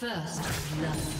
First love.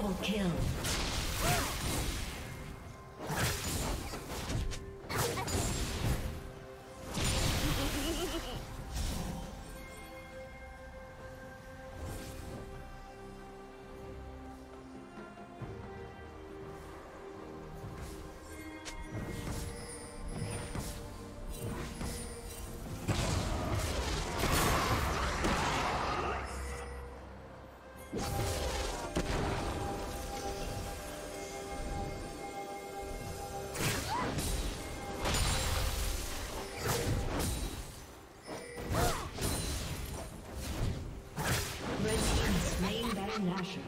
Double kill. Blue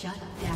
Shut down.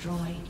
Destroyed.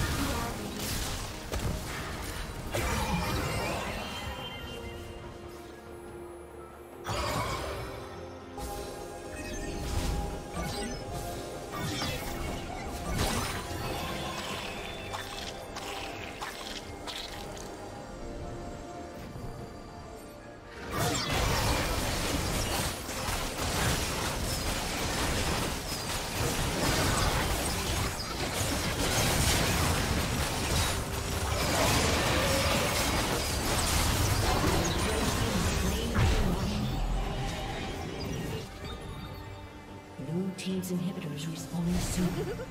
soon.